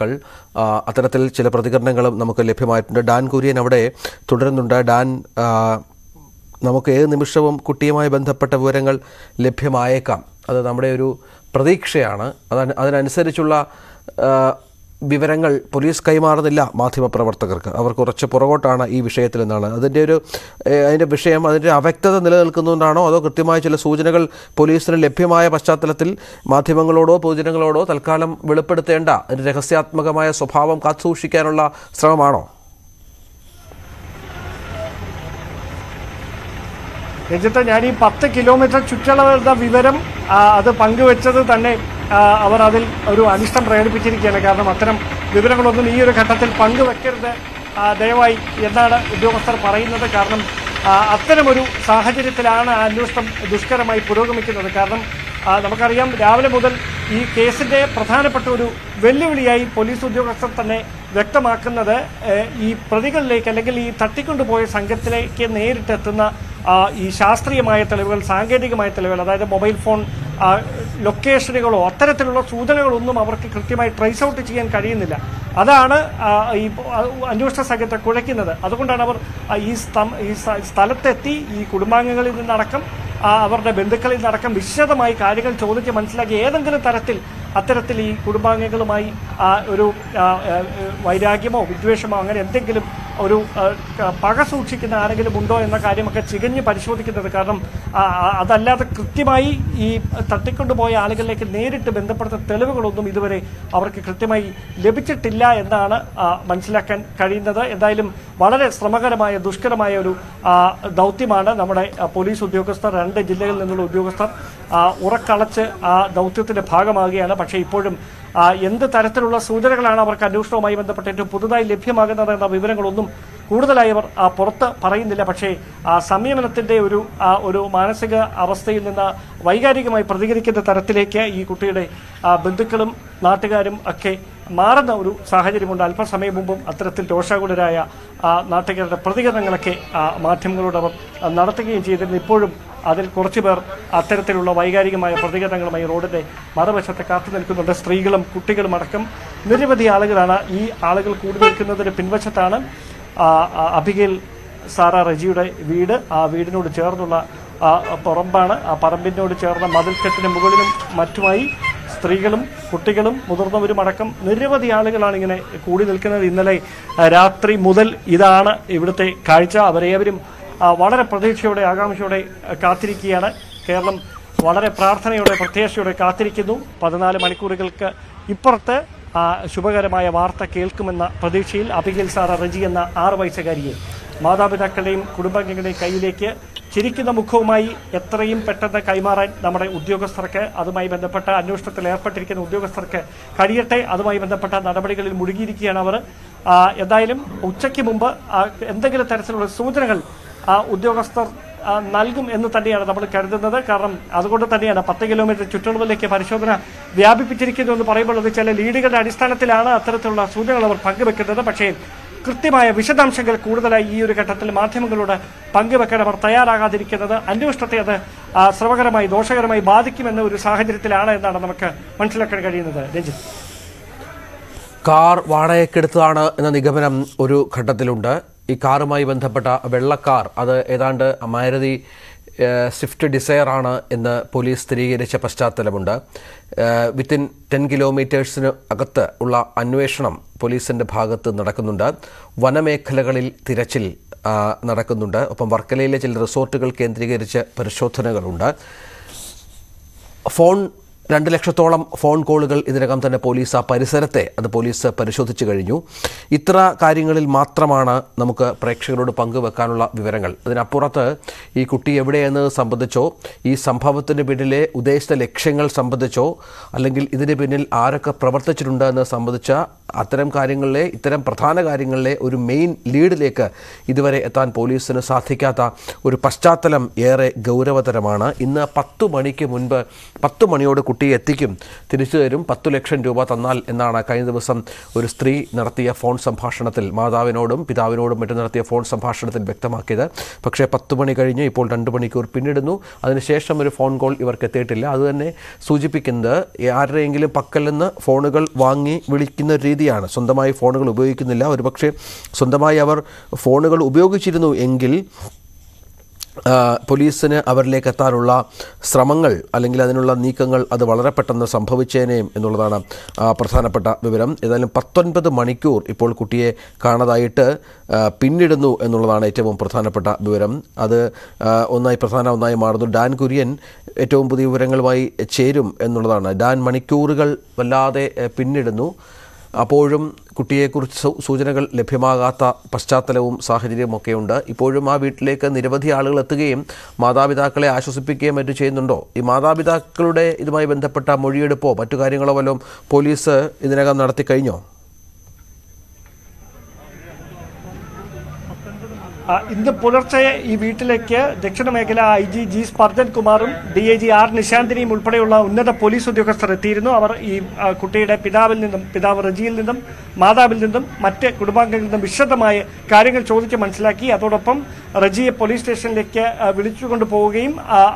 കൾ അത്തരത്തിൽ ചില പ്രതികരണങ്ങളും നമുക്ക് ലഭ്യമായിട്ടുണ്ട്. ഡാൻ കുര്യൻ അവിടെ തുടരുന്നുണ്ട്. ഡാൻ നമുക്ക് ഏത് നിമിഷവും കുട്ടിയുമായി ബന്ധപ്പെട്ട വിവരങ്ങൾ ലഭ്യമായേക്കാം. അത് നമ്മുടെ ഒരു പ്രതീക്ഷയാണ്. അതനുസരിച്ചുള്ള വിവരങ്ങൾ പോലീസ് കൈമാറുന്നില്ല മാധ്യമപ്രവർത്തകർക്ക്. അവർ കുറച്ച് പുറകോട്ടാണ് ഈ വിഷയത്തിൽ നിന്നാണ്. അതിന്റെ ഒരു അതിന്റെ വിഷയം അതിന്റെ അവ്യക്തത നിലനിൽക്കുന്നതുകൊണ്ടാണോ അതോ കൃത്യമായ ചില സൂചനകൾ പോലീസിന് ലഭ്യമായ പശ്ചാത്തലത്തിൽ മാധ്യമങ്ങളോടോ പൊതുജനങ്ങളോടോ തൽക്കാലം വെളിപ്പെടുത്തേണ്ട രഹസ്യാത്മകമായ സ്വഭാവം കാത്തുസൂക്ഷിക്കാനുള്ള ശ്രമമാണോ? രഞ്ജിത്ത് ഞാൻ ഈ പത്ത് കിലോമീറ്റർ ചുറ്റളവ് വിവരം അത് പങ്കുവെച്ചത് തന്നെ അവർ അതിൽ ഒരു അനിഷ്ടം പ്രകടിപ്പിച്ചിരിക്കുകയാണ്. കാരണം അത്തരം വിവരങ്ങളൊന്നും ഈ ഒരു ഘട്ടത്തിൽ പങ്കുവെക്കരുത്. ദയവായി എന്നാണ് ഉദ്യോഗസ്ഥർ പറയുന്നത്. കാരണം അത്തരമൊരു സാഹചര്യത്തിലാണ് അന്വേഷണം ദുഷ്കരമായി പുരോഗമിക്കുന്നത്. കാരണം നമുക്കറിയാം രാവിലെ മുതൽ ഈ കേസിന്റെ പ്രധാനപ്പെട്ട ഒരു വെല്ലുവിളിയായി പോലീസ് ഉദ്യോഗസ്ഥർ തന്നെ വ്യക്തമാക്കുന്നത് ഈ പ്രതികളിലേക്ക് അല്ലെങ്കിൽ ഈ തട്ടിക്കൊണ്ടുപോയ സംഘത്തിലേക്ക് നേരിട്ടെത്തുന്ന ഈ ശാസ്ത്രീയമായ തെളിവുകൾ സാങ്കേതികമായ തെളിവുകൾ അതായത് മൊബൈൽ ഫോൺ ലൊക്കേഷനുകളോ അത്തരത്തിലുള്ള സൂചനകളൊന്നും അവർക്ക് കൃത്യമായി ട്രേസ് ഔട്ട് ചെയ്യാൻ കഴിയുന്നില്ല. അതാണ് ഈ അന്വേഷണ സംഘത്തെ കുഴയ്ക്കുന്നത്. അതുകൊണ്ടാണ് അവർ ഈ ഈ സ്ഥലത്തെത്തി ഈ കുടുംബാംഗങ്ങളിൽ നിന്നടക്കം അവരുടെ ബന്ധുക്കളിൽ നിന്നടക്കം വിശദമായി കാര്യങ്ങൾ ചോദിച്ച് മനസ്സിലാക്കി ഏതെങ്കിലും തരത്തിൽ അത്തരത്തിൽ ഈ കുടുംബാംഗങ്ങളുമായി ഒരു വൈരാഗ്യമോ വിദ്വേഷമോ അങ്ങനെ എന്തെങ്കിലും ഒരു പക സൂക്ഷിക്കുന്ന ആരെങ്കിലും ഉണ്ടോ എന്ന കാര്യമൊക്കെ ചികഞ്ഞ് പരിശോധിക്കുന്നത് കാരണം അതല്ലാതെ കൃത്യമായി ഈ തട്ടിക്കൊണ്ടുപോയ ആളുകളിലേക്ക് നേരിട്ട് ബന്ധപ്പെടുന്ന തെളിവുകളൊന്നും ഇതുവരെ അവർക്ക് കൃത്യമായി ലഭിച്ചിട്ടില്ല എന്നാണ് മനസ്സിലാക്കാൻ കഴിയുന്നത്. എന്തായാലും വളരെ ശ്രമകരമായ ദുഷ്കരമായ ഒരു ദൗത്യമാണ് നമ്മുടെ പോലീസ് ഉദ്യോഗസ്ഥർ രണ്ട് ജില്ലകളിൽ നിന്നുള്ള ഉദ്യോഗസ്ഥർ ഉറക്കളച്ച് ആ ദൗത്യത്തിന്റെ ഭാഗമാകുകയാണ്. പക്ഷേ ഇപ്പോഴും എന്ത് തരത്തിലുള്ള സൂചനകളാണ് അവർക്ക് അന്വേഷണവുമായി ബന്ധപ്പെട്ട് ഏറ്റവും പുതുതായി ലഭ്യമാകുന്നത് എന്ന വിവരങ്ങളൊന്നും കൂടുതലായി അവർ പുറത്ത് പറയുന്നില്ല. പക്ഷേ ആ സംയമനത്തിന്റെ ഒരു ഒരു മാനസിക അവസ്ഥയിൽ നിന്ന് വൈകാരികമായി പ്രതികരിക്കുന്ന തരത്തിലേക്ക് ഈ കുട്ടിയുടെ ബന്ധുക്കളും നാട്ടുകാരും ഒക്കെ മാറുന്ന ഒരു സാഹചര്യമുണ്ട്. അല്പസമയം മുമ്പും അത്തരത്തിൽ രോഷാകുലരായ നാട്ടുകാരുടെ പ്രതികരണങ്ങളൊക്കെ മാധ്യമങ്ങളോട് അവർ നടത്തുകയും ചെയ്തിരുന്നു. ഇപ്പോഴും അതിൽ കുറച്ചു പേർ അത്തരത്തിലുള്ള വൈകാരികമായ പ്രതികരണങ്ങളുമായി റോഡിന്റെ മറുവശത്ത് കാത്തു നിൽക്കുന്നുണ്ട്. സ്ത്രീകളും കുട്ടികളും അടക്കം നിരവധി ആളുകളാണ് ഈ ആളുകൾ കൂടി നിൽക്കുന്നതിന് പിൻവശത്താണ് അബിഗേൽ സാറ റജിയുടെ വീട്. ആ വീടിനോട് ചേർന്നുള്ള പറമ്പാണ്. ആ പറമ്പിനോട് ചേർന്ന മതിൽക്കെട്ടിന് മുകളിലും മറ്റുമായി സ്ത്രീകളും കുട്ടികളും മുതിർന്നവരും അടക്കം നിരവധി ആളുകളാണ് ഇങ്ങനെ കൂടി നിൽക്കുന്നത്. ഇന്നലെ രാത്രി മുതൽ ഇതാണ് ഇവിടുത്തെ കാഴ്ച. അവരേവരും വളരെ പ്രതീക്ഷയോടെ ആകാംക്ഷയോടെ കാത്തിരിക്കുകയാണ്. കേരളം വളരെ പ്രാർത്ഥനയോടെ പ്രത്യാശയോടെ കാത്തിരിക്കുന്നു. പതിനാല് മണിക്കൂറുകൾക്ക് ഇപ്പുറത്ത് ശുഭകരമായ വാർത്ത കേൾക്കുമെന്ന പ്രതീക്ഷയിൽ അബിഗൽ സാറ റജി എന്ന ആറ് വയസ്സുകാരിയെ മാതാപിതാക്കളുടെയും കുടുംബാംഗങ്ങളുടെയും കയ്യിലേക്ക് ചിരിക്കുന്ന മുഖവുമായി എത്രയും പെട്ടെന്ന് കൈമാറാൻ നമ്മുടെ ഉദ്യോഗസ്ഥർക്ക് അതുമായി ബന്ധപ്പെട്ട അന്വേഷണത്തിൽ ഏർപ്പെട്ടിരിക്കുന്ന ഉദ്യോഗസ്ഥർക്ക് കഴിയട്ടെ. അതുമായി ബന്ധപ്പെട്ട നടപടികളിൽ മുഴുകിയിരിക്കുകയാണ് അവർ. എന്തായാലും ഉച്ചയ്ക്ക് മുമ്പ് എന്തെങ്കിലും തരത്തിലുള്ള സൂചനകൾ ഉദ്യോഗസ്ഥർ നൽകും എന്ന് തന്നെയാണ് നമ്മൾ കരുതുന്നത്. കാരണം അതുകൊണ്ട് തന്നെയാണ് പത്ത് കിലോമീറ്റർ ചുറ്റളവിലേക്ക് പരിശോധന വ്യാപിപ്പിച്ചിരിക്കുന്നു എന്ന് പറയുമ്പോൾ അത് ചില ലീഡുകളുടെ അടിസ്ഥാനത്തിലാണ് അത്തരത്തിലുള്ള സൂചനകൾ അവർ പങ്കുവെക്കുന്നത്. പക്ഷേ കൃത്യമായ വിശദാംശങ്ങൾ കൂടുതലായി ഈ ഒരു ഘട്ടത്തിൽ മാധ്യമങ്ങളോട് പങ്കുവെക്കാൻ അവർ തയ്യാറാകാതിരിക്കുന്നത് അന്വേഷണത്തെ അത് ശ്രമകരമായി ദോഷകരമായി ബാധിക്കുമെന്ന ഒരു സാഹചര്യത്തിലാണ് എന്നാണ് നമുക്ക് മനസ്സിലാക്കാൻ കഴിയുന്നത്. രഞ്ജിത്ത്. കാർ വാടകയ്ക്കെടുത്തതാണ് എന്ന നിഗമനം ഒരു ഘട്ടത്തിലുണ്ട്. ഈ കാറുമായി ബന്ധപ്പെട്ട വെള്ളക്കാർ കാർ അത് ഏതാണ്ട് മാരുതി സ്വിഫ്റ്റ് ഡിസയർ ആണ് എന്ന് പോലീസ് സ്ഥിരീകരിച്ച പശ്ചാത്തലമുണ്ട്. വിത്തിൻ ടെൻ കിലോമീറ്റേഴ്സിന് അകത്ത് ഉള്ള അന്വേഷണം പോലീസിന്റെ ഭാഗത്ത് നടക്കുന്നുണ്ട്. വനമേഖലകളിൽ തിരച്ചിൽ നടക്കുന്നുണ്ട്. ഒപ്പം വർക്കലയിലെ ചില റിസോർട്ടുകൾ കേന്ദ്രീകരിച്ച് പരിശോധനകളുണ്ട്. ഫോൺ രണ്ട് ലക്ഷത്തോളം ഫോൺ കോളുകൾ ഇതിനകം തന്നെ പോലീസ് ആ പരിസരത്തെ അത് പോലീസ് പരിശോധിച്ചു കഴിഞ്ഞു. ഇത്ര കാര്യങ്ങളിൽ മാത്രമാണ് നമുക്ക് പ്രേക്ഷകരോട് പങ്കുവെക്കാനുള്ള വിവരങ്ങൾ. അതിനപ്പുറത്ത് ഈ കുട്ടി എവിടെയെന്നത് സംബന്ധിച്ചോ ഈ സംഭവത്തിന് പിന്നിലെ ഉദ്ദേശിച്ച ലക്ഷ്യങ്ങൾ സംബന്ധിച്ചോ അല്ലെങ്കിൽ ഇതിന് പിന്നിൽ ആരൊക്കെ പ്രവർത്തിച്ചിട്ടുണ്ട് എന്ന് സംബന്ധിച്ച അത്തരം കാര്യങ്ങളിലെ ഇത്തരം പ്രധാന കാര്യങ്ങളിലെ ഒരു മെയിൻ ലീഡിലേക്ക് ഇതുവരെ എത്താൻ പോലീസിന് സാധിക്കാത്ത ഒരു പശ്ചാത്തലം ഏറെ ഗൗരവതരമാണ്. ഇന്ന് പത്തു മണിക്ക് മുൻപ് പത്ത് മണിയോട് കുട്ടിയെ എത്തിക്കും. തിരിച്ചു തരും പത്തു ലക്ഷം രൂപ തന്നാൽ എന്നാണ് കഴിഞ്ഞ ദിവസം ഒരു സ്ത്രീ നടത്തിയ ഫോൺ സംഭാഷണത്തിൽ. മാതാവിനോടും പിതാവിനോടും മറ്റും നടത്തിയ ഫോൺ സംഭാഷണത്തിൽ വ്യക്തമാക്കിയത്. പക്ഷേ പത്ത് മണി കഴിഞ്ഞ് ഇപ്പോൾ രണ്ട് മണിക്കൂർ പിന്നിടുന്നു. അതിനുശേഷം ഒരു ഫോൺ കോൾ ഇവർക്ക് എത്തിയിട്ടില്ല. അതുതന്നെ സൂചിപ്പിക്കുന്നത് ആരുടെയെങ്കിലും പക്കൽ നിന്ന് ഫോണുകൾ വാങ്ങി വിളിക്കുന്ന രീതിയാണ്. സ്വന്തമായി ഫോണുകൾ ഉപയോഗിക്കുന്നില്ല. ഒരുപക്ഷെ സ്വന്തമായി അവർ ഫോണുകൾ ഉപയോഗിച്ചിരുന്നു എങ്കിൽ പോലീസിന് അവരിലേക്ക് എത്താനുള്ള ശ്രമങ്ങൾ അല്ലെങ്കിൽ അതിനുള്ള നീക്കങ്ങൾ അത് വളരെ പെട്ടെന്ന് സംഭവിച്ചേനേയും എന്നുള്ളതാണ് പ്രധാനപ്പെട്ട വിവരം. ഏതായാലും പത്തൊൻപത് മണിക്കൂർ ഇപ്പോൾ കുട്ടിയെ കാണാതായിട്ട് പിന്നിടുന്നു എന്നുള്ളതാണ് ഏറ്റവും പ്രധാനപ്പെട്ട വിവരം. അത് ഒന്നായി പ്രധാന ഒന്നായി മാറുന്നു. ഡാൻ കുര്യൻ ഏറ്റവും പുതിയ വിവരങ്ങളുമായി ചേരും എന്നുള്ളതാണ്. ഡാൻ മണിക്കൂറുകൾ വല്ലാതെ പിന്നിടുന്നു. അപ്പോഴും കുട്ടിയെക്കുറിച്ച് സൂചനകൾ ലഭ്യമാകാത്ത പശ്ചാത്തലവും സാഹചര്യവും ഒക്കെയുണ്ട്. ഇപ്പോഴും ആ വീട്ടിലേക്ക് നിരവധി ആളുകൾ എത്തുകയും മാതാപിതാക്കളെ ആശ്വസിപ്പിക്കുകയും മറ്റു ചെയ്യുന്നുണ്ടോ? ഈ മാതാപിതാക്കളുടെ ഇതുമായി ബന്ധപ്പെട്ട മൊഴിയെടുപ്പോ മറ്റു കാര്യങ്ങളോ വല്ലതും പോലീസ് ഇതിനകം നടത്തി കഴിഞ്ഞോ ഇന്ന് പുലർച്ചെ ഈ വീട്ടിലേക്ക് ദക്ഷിണ മേഖല ഐ ജി ജി സ്പർജൻ കുമാറും ഡി ഐ ജി ആർ നിശാന്തിനിയും ഉൾപ്പെടെയുള്ള ഉന്നത പോലീസ് ഉദ്യോഗസ്ഥർ എത്തിയിരുന്നു. അവർ ഈ കുട്ടിയുടെ പിതാവിൽ നിന്നും പിതാവ് റജിയിൽ നിന്നും മാതാവിൽ നിന്നും മറ്റ് കുടുംബാംഗങ്ങളിൽ നിന്നും വിശദമായ കാര്യങ്ങൾ ചോദിച്ച് മനസ്സിലാക്കി. അതോടൊപ്പം റജിയെ പോലീസ് സ്റ്റേഷനിലേക്ക് വിളിച്ചുകൊണ്ട് പോവുകയും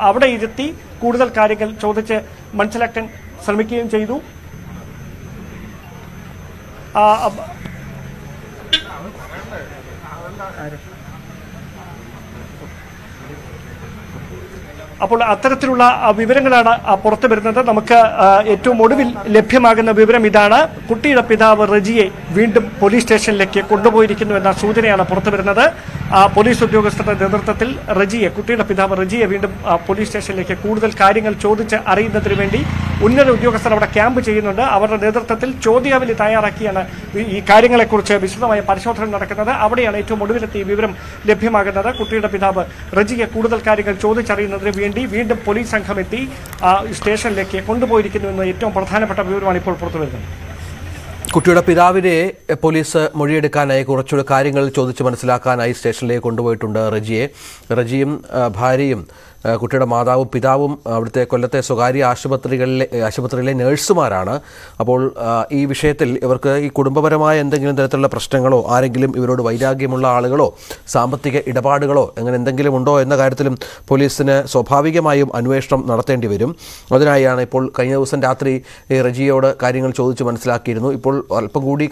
അവിടെ ഇരുത്തി കൂടുതൽ കാര്യങ്ങൾ ചോദിച്ച് മനസ്സിലാക്കാൻ ശ്രമിക്കുകയും ചെയ്തു. ആ, അപ്പോൾ അത്തരത്തിലുള്ള വിവരങ്ങളാണ് പുറത്തു വരുന്നത്. നമുക്ക് ഏറ്റവും ഒടുവിൽ ലഭ്യമാകുന്ന വിവരം ഇതാണ്. കുട്ടിയുടെ പിതാവ് റജിയെ വീണ്ടും പോലീസ് സ്റ്റേഷനിലേക്ക് കൊണ്ടുപോയിരിക്കുന്നു എന്ന സൂചനയാണ് പുറത്തു വരുന്നത്. പോലീസ് ഉദ്യോഗസ്ഥരുടെ നേതൃത്വത്തിൽ റജിയെ കുട്ടിയുടെ പിതാവ് റജിയെ വീണ്ടും പോലീസ് സ്റ്റേഷനിലേക്ക് കൂടുതൽ കാര്യങ്ങൾ ചോദിച്ച് അറിയുന്നതിന് വേണ്ടി ഉന്നത ഉദ്യോഗസ്ഥർ അവിടെ ക്യാമ്പ് ചെയ്യുന്നുണ്ട്. അവരുടെ നേതൃത്വത്തിൽ ചോദ്യാവലി തയ്യാറാക്കിയാണ് ഈ- കാര്യങ്ങളെക്കുറിച്ച് വിശദമായ പരിശോധന നടക്കുന്നത്. അവിടെയാണ് ഏറ്റവും ഒടുവിലത്തെ വിവരം ലഭ്യമാകുന്നത്. കുട്ടിയുടെ പിതാവ് റജിയെ കൂടുതൽ കാര്യങ്ങൾ ചോദിച്ചറിയുന്നതിന് വേണ്ടി വീണ്ടും പോലീസ് സംഘം എത്തി ആ, സ്റ്റേഷനിലേക്ക് കൊണ്ടുപോയിരിക്കുന്നു എന്ന ഏറ്റവും പ്രധാനപ്പെട്ട വിവരമാണ് ഇപ്പോൾ പുറത്തു വരുന്നത് കുട്ടിയുടെ പിതാവിനെ പോലീസ് മൊഴിയെടുക്കാനായി കുറച്ചുകൂടെ കാര്യങ്ങൾ ചോദിച്ച് മനസ്സിലാക്കാനായി സ്റ്റേഷനിലേക്ക് കൊണ്ടുപോയിട്ടുണ്ട് റജിയെ. റജിയും ഭാര്യയും കുട്ടിയുടെ മാതാവും പിതാവും അവിടുത്തെ കൊല്ലത്തെ സ്വകാര്യ ആശുപത്രികളിലെ ആശുപത്രിയിലെ നഴ്സുമാരാണ്. അപ്പോൾ ഈ വിഷയത്തിൽ ഇവർക്ക് ഈ കുടുംബപരമായ എന്തെങ്കിലും തരത്തിലുള്ള പ്രശ്നങ്ങളോ ആരെങ്കിലും ഇവരോട് വൈരാഗ്യമുള്ള ആളുകളോ സാമ്പത്തിക ഇടപാടുകളോ അങ്ങനെ എന്തെങ്കിലും ഉണ്ടോ എന്ന കാര്യത്തിലും പോലീസിന് സ്വാഭാവികമായും അന്വേഷണം നടത്തേണ്ടി വരും. അതിനായാണ് ഇപ്പോൾ കഴിഞ്ഞ ദിവസം രാത്രി റജിയോട് കാര്യങ്ങൾ ചോദിച്ച് മനസ്സിലാക്കിയിരുന്നു. ഇപ്പോൾ അല്പം കൂടി